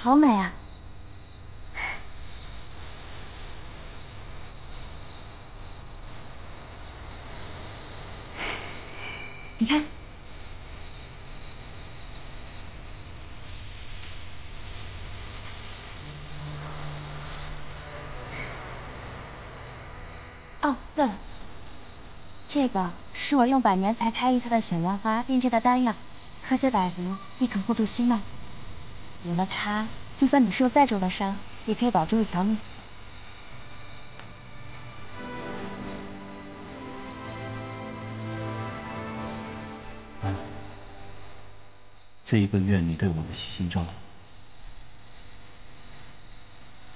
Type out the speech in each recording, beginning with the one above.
好美啊！你看，哦，对了，这个是我用百年才开一次的雪莲花炼制的丹药，喝些百服，亦可护住心脉。有了它，就算你受再重的伤，也可以保住一条命。这一个月你对我的悉心照料，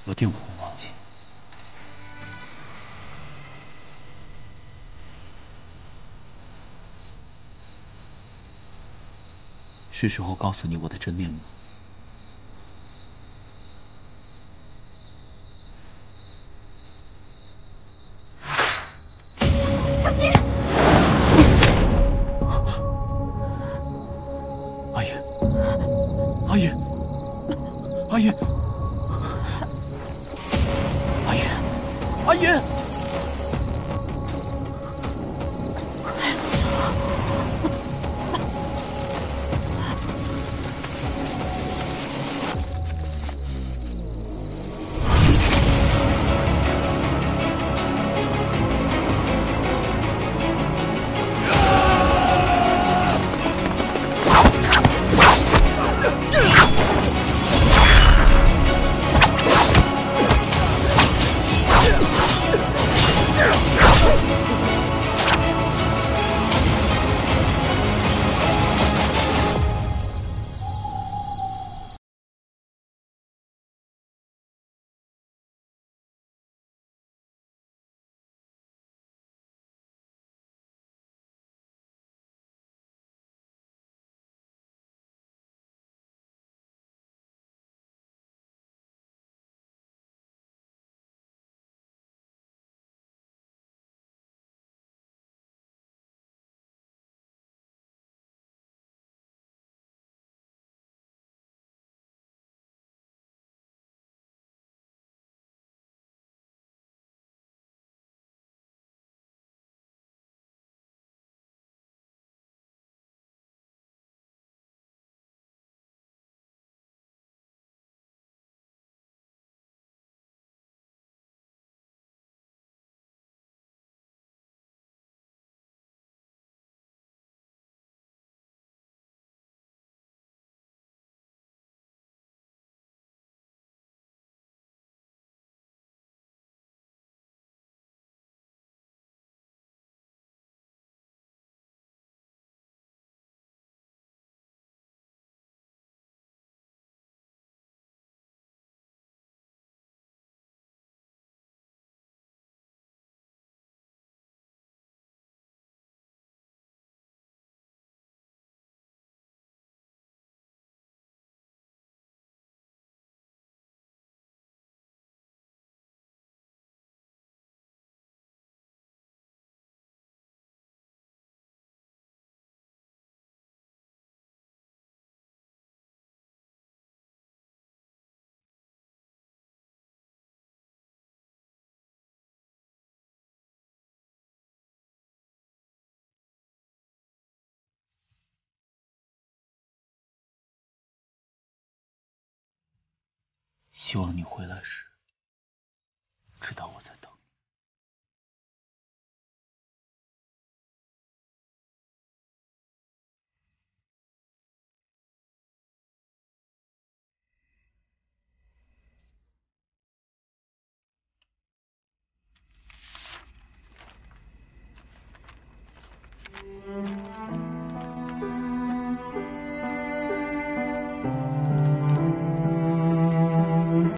我定不会忘记。是时候告诉你我的真面目。阿姨，阿姨，阿姨，阿姨。希望你回来时，知道我在。